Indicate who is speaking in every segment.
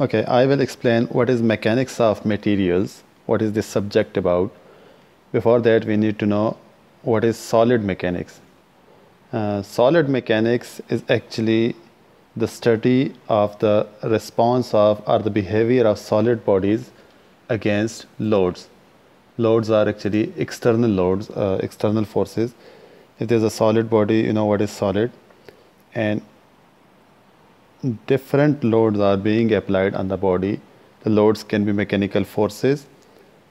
Speaker 1: Okay, I will explain what is mechanics of materials, what is this subject about. Before that, we need to know what is solid mechanics. Uh, solid mechanics is actually the study of the response of or the behavior of solid bodies against loads. Loads are actually external loads, uh, external forces. If there's a solid body, you know what is solid, and different loads are being applied on the body. The loads can be mechanical forces,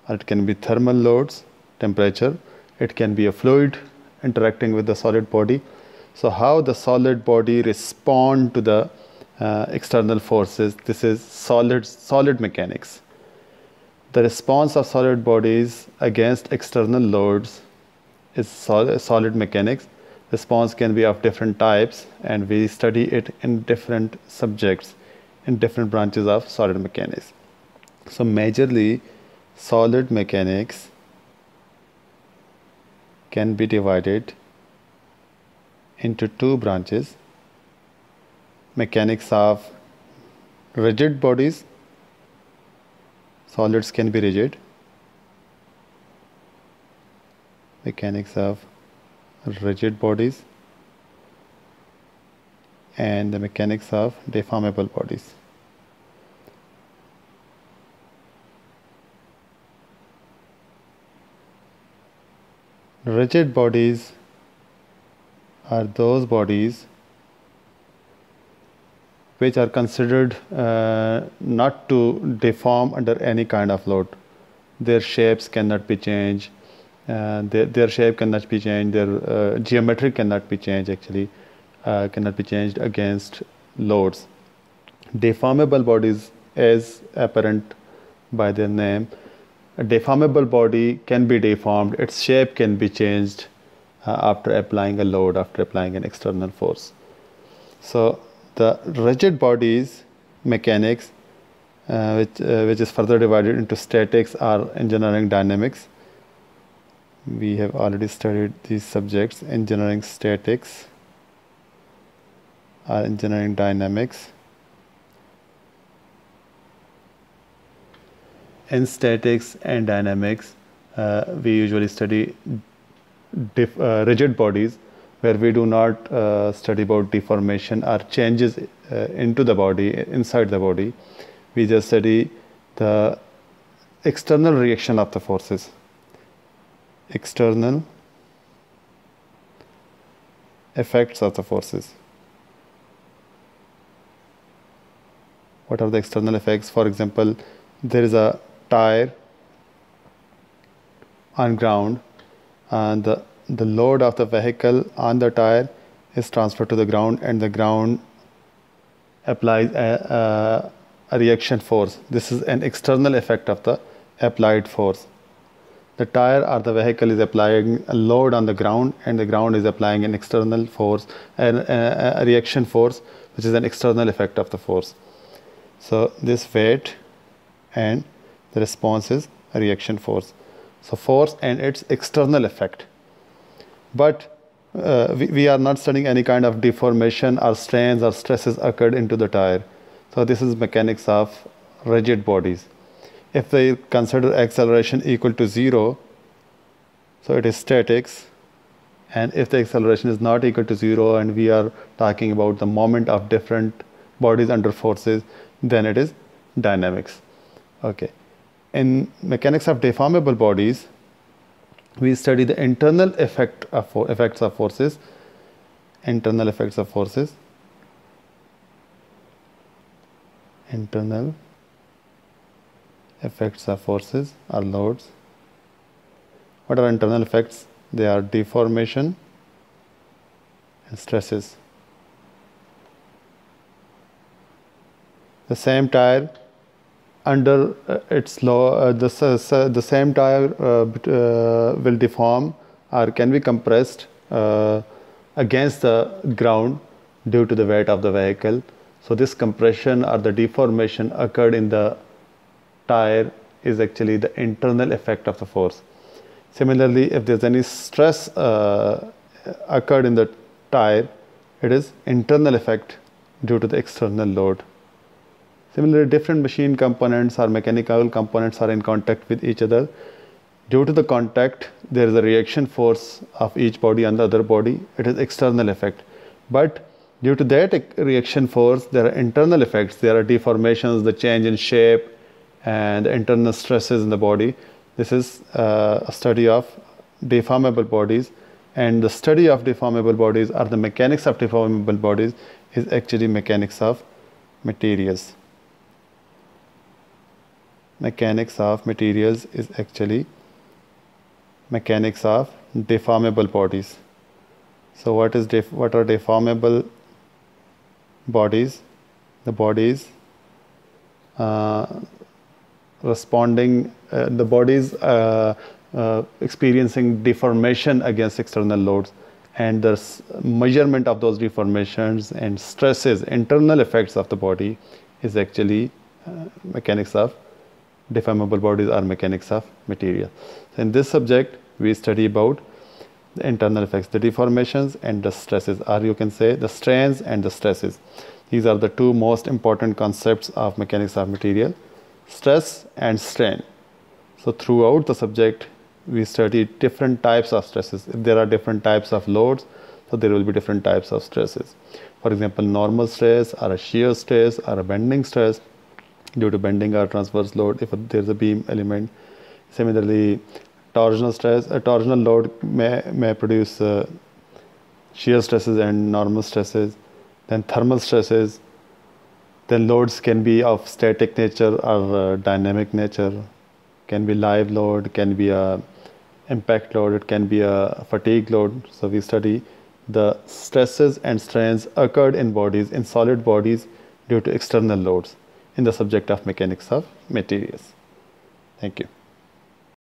Speaker 1: or it can be thermal loads, temperature, it can be a fluid interacting with the solid body. So how the solid body respond to the uh, external forces, this is solid, solid mechanics. The response of solid bodies against external loads is solid, solid mechanics. Response can be of different types and we study it in different subjects in different branches of solid mechanics. So majorly solid mechanics can be divided into two branches mechanics of rigid bodies solids can be rigid mechanics of rigid bodies and the mechanics of deformable bodies rigid bodies are those bodies which are considered uh, not to deform under any kind of load. Their shapes cannot be changed, their, their shape cannot be changed, their uh, geometry cannot be changed actually, uh, cannot be changed against loads. Deformable bodies, as apparent by their name, a deformable body can be deformed, its shape can be changed uh, after applying a load, after applying an external force. So the rigid bodies mechanics, uh, which, uh, which is further divided into statics or engineering dynamics. We have already studied these subjects, engineering statics or engineering dynamics. in statics and dynamics, uh, we usually study uh, rigid bodies where we do not uh, study about deformation or changes uh, into the body, inside the body. We just study the external reaction of the forces. External effects of the forces. What are the external effects? For example, there is a tire on ground and the, the load of the vehicle on the tire is transferred to the ground and the ground applies a, a, a reaction force. This is an external effect of the applied force. The tire or the vehicle is applying a load on the ground and the ground is applying an external force, and a, reaction force which is an external effect of the force. So this weight and the response is a reaction force. So force and its external effect. But uh, we, we, are not studying any kind of deformation or strains or stresses occurred into the tire. So this is mechanics of rigid bodies. If they consider acceleration equal to zero, so it is statics. And if the acceleration is not equal to zero and we are talking about the moment of different bodies under forces, then it is dynamics. Okay in mechanics of deformable bodies, we study the internal effect of effects of forces, internal effects of forces, internal effects of forces or loads. What are internal effects? They are deformation and stresses. The same tire under uh, its law, uh, the, the same tire uh, will deform or can be compressed against the ground due to the weight of the vehicle. So this compression or the deformation occurred in the tire is actually the internal effect of the force. Similarly, if there's any stress uh, occurred in the tire, it is internal effect due to the external load. Similarly, different machine components or mechanical components are in contact with each other. Due to the contact, there is a reaction force of each body on the other body. It is external effect. But due to that reaction force, there are internal effects. There are deformations, the change in shape, and internal stresses in the body. This is uh, a study of deformable bodies. And the study of deformable bodies or the mechanics of deformable bodies is actually mechanics of materials. Mechanics of materials is actually mechanics of deformable bodies. So what is what are deformable bodies? The bodies uh, responding, uh, the bodies uh, uh, experiencing deformation against external loads and the measurement of those deformations and stresses, internal effects of the body is actually uh, mechanics of deformable bodies or mechanics of material. So in this subject, we study about the internal effects, the deformations and the stresses, or you can say the strains and the stresses. These are the two most important concepts of mechanics of material, stress and strain. So throughout the subject, we study different types of stresses. If there are different types of loads, so there will be different types of stresses. For example, normal stress or a shear stress or a bending stress due to bending or transverse load if there is a beam element. Similarly, torsional stress, a torsional load may, may produce uh, shear stresses and normal stresses. Then thermal stresses. Then loads can be of static nature or uh, dynamic nature. Can be live load, can be a impact load, it can be a fatigue load. So we study the stresses and strains occurred in bodies, in solid bodies due to external loads in the subject of mechanics of materials. Thank you.